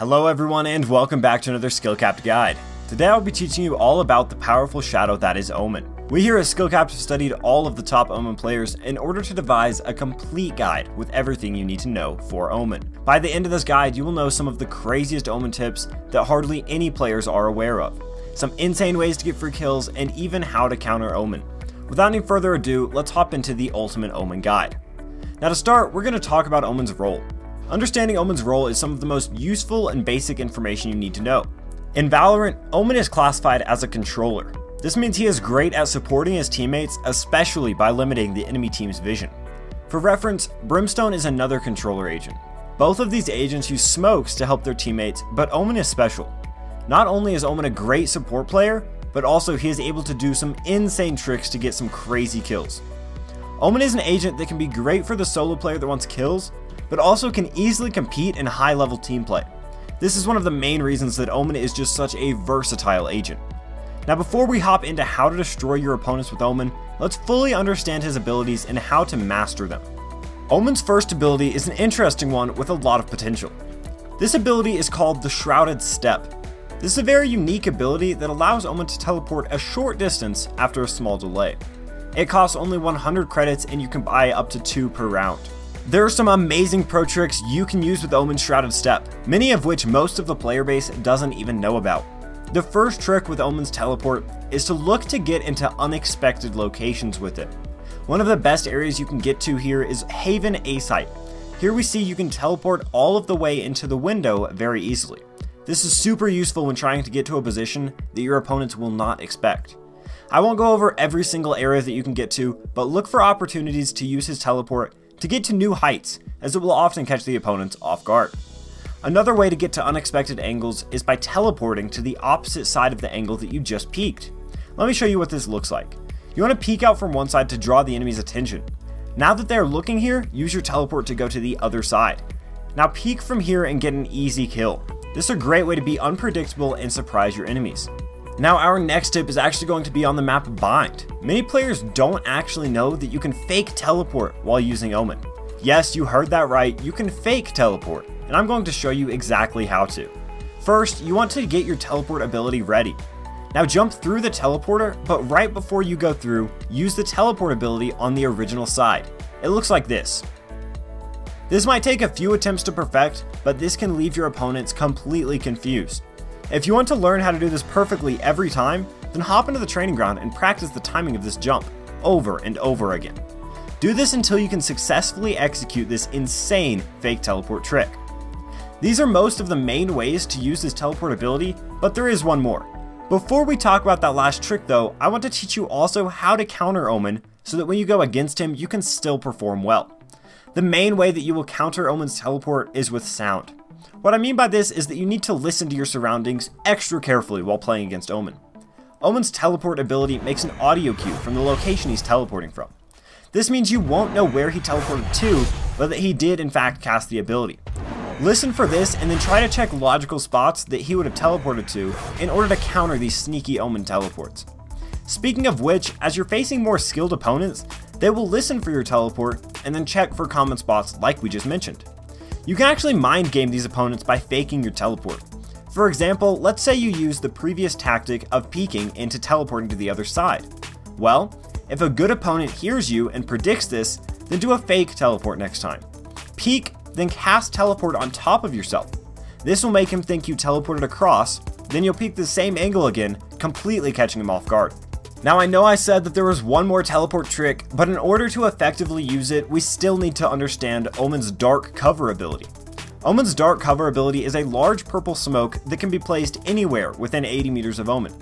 Hello everyone and welcome back to another Skill-Capped guide. Today I'll be teaching you all about the powerful shadow that is Omen. We here at Skill-Capped have studied all of the top Omen players in order to devise a complete guide with everything you need to know for Omen. By the end of this guide, you will know some of the craziest Omen tips that hardly any players are aware of, some insane ways to get free kills, and even how to counter Omen. Without any further ado, let's hop into the Ultimate Omen Guide. Now to start, we're going to talk about Omen's role. Understanding Omen's role is some of the most useful and basic information you need to know. In Valorant, Omen is classified as a controller. This means he is great at supporting his teammates, especially by limiting the enemy team's vision. For reference, Brimstone is another controller agent. Both of these agents use smokes to help their teammates, but Omen is special. Not only is Omen a great support player, but also he is able to do some insane tricks to get some crazy kills. Omen is an agent that can be great for the solo player that wants kills, but also can easily compete in high level team play. This is one of the main reasons that Omen is just such a versatile agent. Now before we hop into how to destroy your opponents with Omen, let's fully understand his abilities and how to master them. Omen's first ability is an interesting one with a lot of potential. This ability is called the Shrouded Step. This is a very unique ability that allows Omen to teleport a short distance after a small delay. It costs only 100 credits and you can buy up to 2 per round. There are some amazing pro tricks you can use with Omen's Shrouded Step, many of which most of the player base doesn't even know about. The first trick with Omen's Teleport is to look to get into unexpected locations with it. One of the best areas you can get to here is Haven A site. Here we see you can teleport all of the way into the window very easily. This is super useful when trying to get to a position that your opponents will not expect. I won't go over every single area that you can get to, but look for opportunities to use his teleport to get to new heights, as it will often catch the opponents off guard. Another way to get to unexpected angles is by teleporting to the opposite side of the angle that you just peeked. Let me show you what this looks like. You want to peek out from one side to draw the enemy's attention. Now that they're looking here, use your teleport to go to the other side. Now peek from here and get an easy kill. This is a great way to be unpredictable and surprise your enemies. Now our next tip is actually going to be on the map Bind. Many players don't actually know that you can fake teleport while using Omen. Yes, you heard that right, you can fake teleport, and I'm going to show you exactly how to. First, you want to get your teleport ability ready. Now jump through the teleporter, but right before you go through, use the teleport ability on the original side. It looks like this. This might take a few attempts to perfect, but this can leave your opponents completely confused. If you want to learn how to do this perfectly every time, then hop into the training ground and practice the timing of this jump, over and over again. Do this until you can successfully execute this insane fake teleport trick. These are most of the main ways to use this teleport ability, but there is one more. Before we talk about that last trick though, I want to teach you also how to counter Omen so that when you go against him, you can still perform well. The main way that you will counter Omen's teleport is with sound. What I mean by this is that you need to listen to your surroundings extra carefully while playing against Omen. Omen's teleport ability makes an audio cue from the location he's teleporting from. This means you won't know where he teleported to, but that he did in fact cast the ability. Listen for this and then try to check logical spots that he would have teleported to in order to counter these sneaky Omen teleports. Speaking of which, as you're facing more skilled opponents, they will listen for your teleport and then check for common spots like we just mentioned. You can actually mind game these opponents by faking your teleport. For example, let's say you use the previous tactic of peeking into teleporting to the other side. Well, if a good opponent hears you and predicts this, then do a fake teleport next time. Peek, then cast teleport on top of yourself. This will make him think you teleported across, then you'll peek the same angle again, completely catching him off guard. Now I know I said that there was one more teleport trick, but in order to effectively use it, we still need to understand Omen's Dark Cover ability. Omen's Dark Cover ability is a large purple smoke that can be placed anywhere within 80 meters of Omen.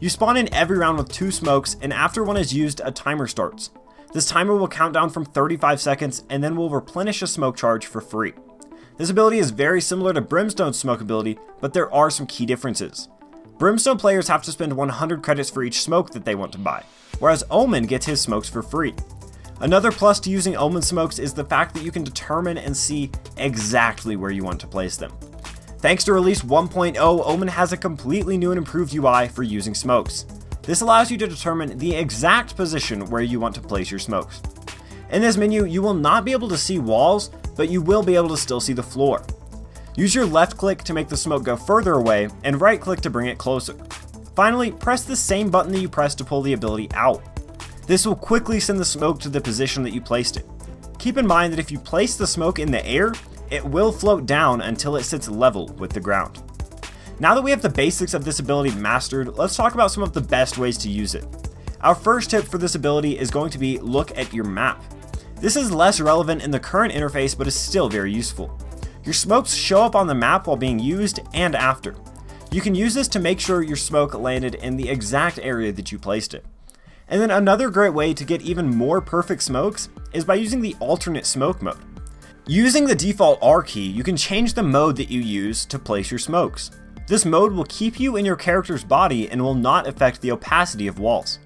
You spawn in every round with two smokes, and after one is used, a timer starts. This timer will count down from 35 seconds and then will replenish a smoke charge for free. This ability is very similar to Brimstone's smoke ability, but there are some key differences. Brimstone players have to spend 100 credits for each smoke that they want to buy, whereas Omen gets his smokes for free. Another plus to using Omen smokes is the fact that you can determine and see exactly where you want to place them. Thanks to release 1.0, Omen has a completely new and improved UI for using smokes. This allows you to determine the exact position where you want to place your smokes. In this menu, you will not be able to see walls, but you will be able to still see the floor. Use your left click to make the smoke go further away, and right click to bring it closer. Finally, press the same button that you pressed to pull the ability out. This will quickly send the smoke to the position that you placed it. Keep in mind that if you place the smoke in the air, it will float down until it sits level with the ground. Now that we have the basics of this ability mastered, let's talk about some of the best ways to use it. Our first tip for this ability is going to be look at your map. This is less relevant in the current interface but is still very useful. Your smokes show up on the map while being used and after. You can use this to make sure your smoke landed in the exact area that you placed it. And then another great way to get even more perfect smokes is by using the alternate smoke mode. Using the default R key, you can change the mode that you use to place your smokes. This mode will keep you in your character's body and will not affect the opacity of walls.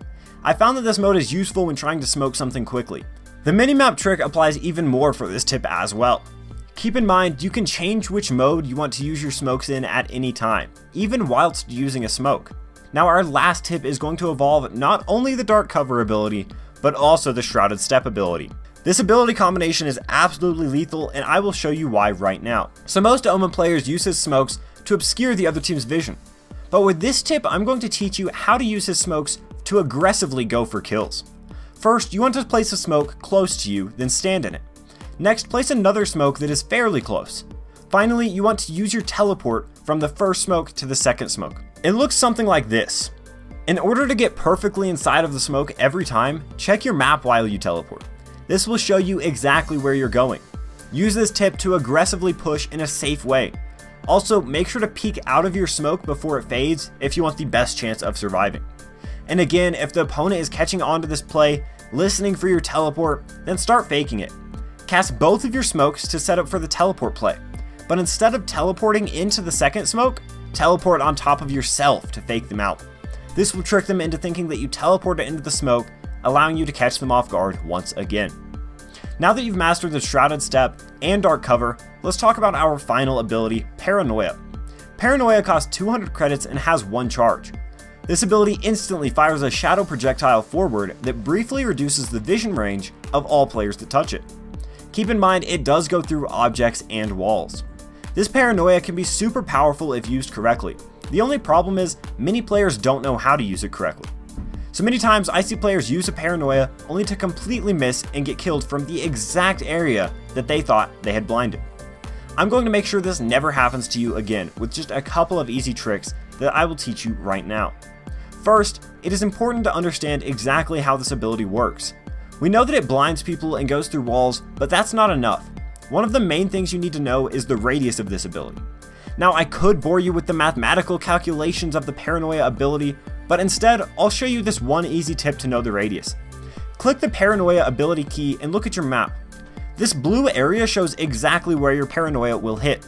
I found that this mode is useful when trying to smoke something quickly. The minimap trick applies even more for this tip as well. Keep in mind, you can change which mode you want to use your smokes in at any time, even whilst using a smoke. Now our last tip is going to evolve not only the dark cover ability, but also the shrouded step ability. This ability combination is absolutely lethal and I will show you why right now. So most Omen players use his smokes to obscure the other team's vision. But with this tip, I'm going to teach you how to use his smokes to aggressively go for kills. First, you want to place a smoke close to you, then stand in it. Next, place another smoke that is fairly close. Finally, you want to use your teleport from the first smoke to the second smoke. It looks something like this. In order to get perfectly inside of the smoke every time, check your map while you teleport. This will show you exactly where you're going. Use this tip to aggressively push in a safe way. Also, make sure to peek out of your smoke before it fades if you want the best chance of surviving. And again, if the opponent is catching on to this play, listening for your teleport, then start faking it. Cast both of your smokes to set up for the teleport play, but instead of teleporting into the second smoke, teleport on top of yourself to fake them out. This will trick them into thinking that you teleported into the smoke allowing you to catch them off guard once again. Now that you've mastered the Shrouded Step and Dark Cover, let's talk about our final ability, Paranoia. Paranoia costs 200 credits and has one charge. This ability instantly fires a shadow projectile forward that briefly reduces the vision range of all players that touch it. Keep in mind it does go through objects and walls. This paranoia can be super powerful if used correctly. The only problem is many players don't know how to use it correctly. So many times I see players use a paranoia only to completely miss and get killed from the exact area that they thought they had blinded. I'm going to make sure this never happens to you again with just a couple of easy tricks that I will teach you right now. First, it is important to understand exactly how this ability works. We know that it blinds people and goes through walls, but that's not enough. One of the main things you need to know is the radius of this ability. Now I could bore you with the mathematical calculations of the paranoia ability, but instead, I'll show you this one easy tip to know the radius. Click the Paranoia ability key and look at your map. This blue area shows exactly where your Paranoia will hit.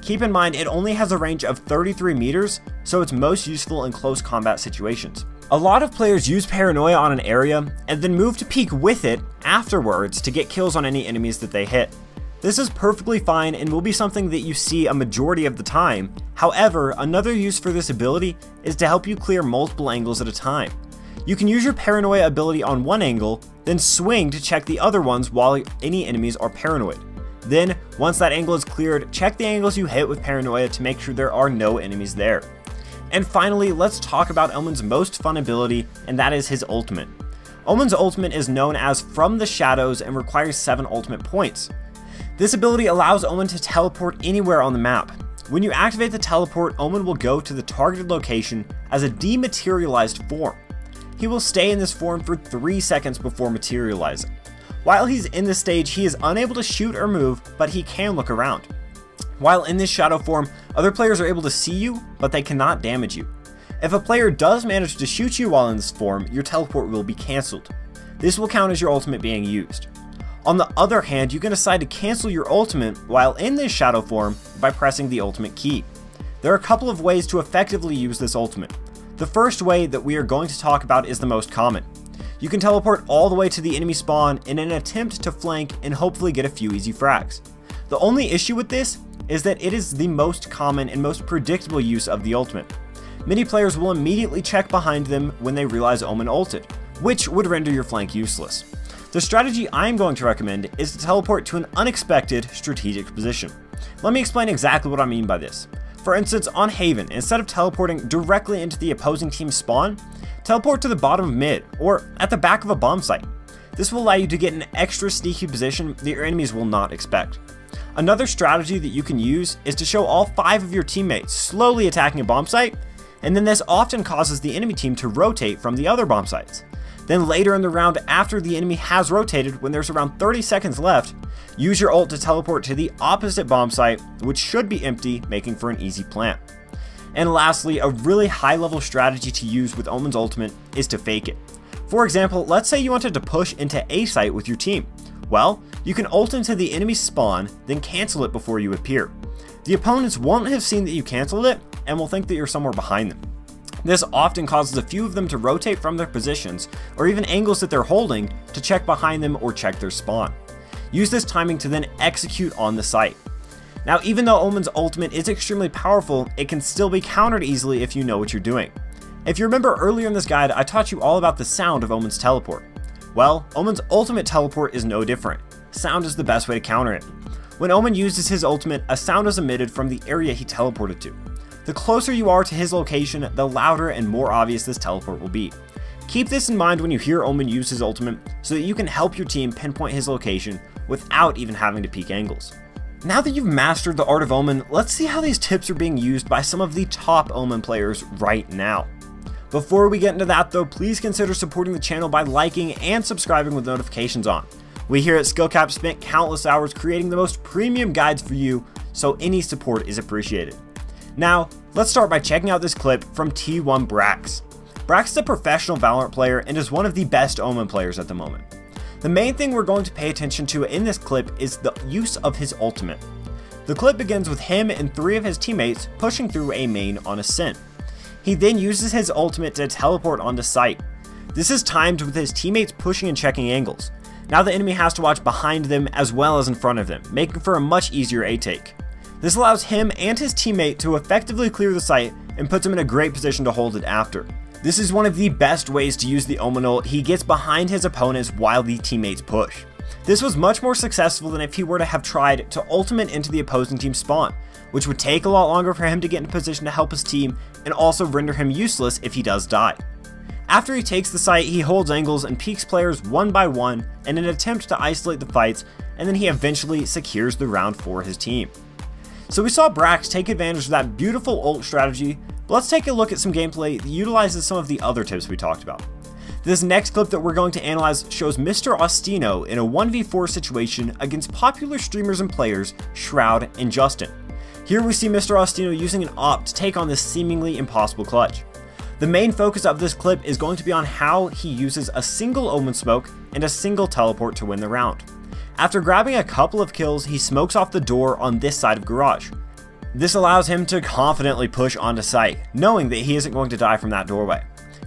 Keep in mind it only has a range of 33 meters, so it's most useful in close combat situations. A lot of players use Paranoia on an area and then move to peek with it afterwards to get kills on any enemies that they hit. This is perfectly fine and will be something that you see a majority of the time. However, another use for this ability is to help you clear multiple angles at a time. You can use your paranoia ability on one angle, then swing to check the other ones while any enemies are paranoid. Then, once that angle is cleared, check the angles you hit with paranoia to make sure there are no enemies there. And finally, let's talk about Omen's most fun ability, and that is his ultimate. Omen's ultimate is known as From the Shadows and requires 7 ultimate points. This ability allows Omen to teleport anywhere on the map. When you activate the teleport, Omen will go to the targeted location as a dematerialized form. He will stay in this form for 3 seconds before materializing. While he's in this stage, he is unable to shoot or move, but he can look around. While in this shadow form, other players are able to see you, but they cannot damage you. If a player does manage to shoot you while in this form, your teleport will be cancelled. This will count as your ultimate being used. On the other hand, you can decide to cancel your ultimate while in this shadow form by pressing the ultimate key. There are a couple of ways to effectively use this ultimate. The first way that we are going to talk about is the most common. You can teleport all the way to the enemy spawn in an attempt to flank and hopefully get a few easy frags. The only issue with this is that it is the most common and most predictable use of the ultimate. Many players will immediately check behind them when they realize Omen ulted, which would render your flank useless. The strategy I'm going to recommend is to teleport to an unexpected strategic position. Let me explain exactly what I mean by this. For instance, on Haven, instead of teleporting directly into the opposing team's spawn, teleport to the bottom of mid, or at the back of a bomb site. This will allow you to get an extra sneaky position that your enemies will not expect. Another strategy that you can use is to show all 5 of your teammates slowly attacking a bomb site, and then this often causes the enemy team to rotate from the other bomb sites. Then later in the round, after the enemy has rotated, when there's around 30 seconds left, use your ult to teleport to the opposite bomb site, which should be empty, making for an easy plant. And lastly, a really high level strategy to use with Omen's ultimate is to fake it. For example, let's say you wanted to push into A site with your team. Well, you can ult into the enemy spawn, then cancel it before you appear. The opponents won't have seen that you canceled it, and will think that you're somewhere behind them. This often causes a few of them to rotate from their positions, or even angles that they're holding, to check behind them or check their spawn. Use this timing to then execute on the site. Now, even though Omen's ultimate is extremely powerful, it can still be countered easily if you know what you're doing. If you remember earlier in this guide, I taught you all about the sound of Omen's teleport. Well, Omen's ultimate teleport is no different. Sound is the best way to counter it. When Omen uses his ultimate, a sound is emitted from the area he teleported to. The closer you are to his location, the louder and more obvious this teleport will be. Keep this in mind when you hear Omen use his ultimate so that you can help your team pinpoint his location without even having to peek angles. Now that you've mastered the art of Omen, let's see how these tips are being used by some of the top Omen players right now. Before we get into that though, please consider supporting the channel by liking and subscribing with notifications on. We here at SkillCapped spent countless hours creating the most premium guides for you, so any support is appreciated. Now, let's start by checking out this clip from T1 Brax. Brax is a professional Valorant player and is one of the best Omen players at the moment. The main thing we're going to pay attention to in this clip is the use of his ultimate. The clip begins with him and three of his teammates pushing through a main on Ascent. He then uses his ultimate to teleport onto site. This is timed with his teammates pushing and checking angles. Now the enemy has to watch behind them as well as in front of them, making for a much easier A-take. This allows him and his teammate to effectively clear the site and puts him in a great position to hold it after. This is one of the best ways to use the Omen ult, he gets behind his opponents while the teammates push. This was much more successful than if he were to have tried to ultimate into the opposing team spawn, which would take a lot longer for him to get in position to help his team and also render him useless if he does die. After he takes the site, he holds angles and peeks players one by one in an attempt to isolate the fights, and then he eventually secures the round for his team. So we saw Brax take advantage of that beautiful ult strategy, but let's take a look at some gameplay that utilizes some of the other tips we talked about. This next clip that we're going to analyze shows Mr. Austino in a 1v4 situation against popular streamers and players Shroud and Justin. Here we see Mr. Austino using an op to take on this seemingly impossible clutch. The main focus of this clip is going to be on how he uses a single Omen Smoke and a single teleport to win the round. After grabbing a couple of kills, he smokes off the door on this side of garage. This allows him to confidently push onto site, knowing that he isn't going to die from that doorway.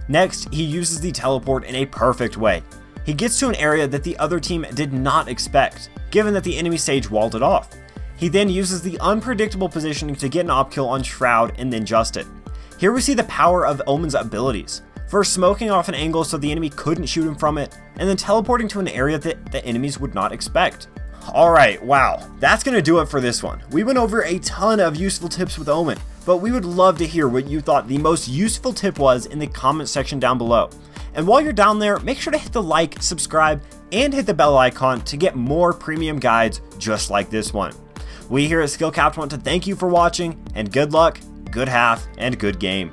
Next, he uses the teleport in a perfect way. He gets to an area that the other team did not expect, given that the enemy Sage walled it off. He then uses the unpredictable positioning to get an op kill on Shroud and then Justin. Here we see the power of Omen's abilities. First smoking off an angle so the enemy couldn't shoot him from it, and then teleporting to an area that the enemies would not expect. Alright, wow, that's gonna do it for this one. We went over a ton of useful tips with Omen, but we would love to hear what you thought the most useful tip was in the comment section down below. And while you're down there, make sure to hit the like, subscribe, and hit the bell icon to get more premium guides just like this one. We here at SkillCapped want to thank you for watching, and good luck, good half, and good game.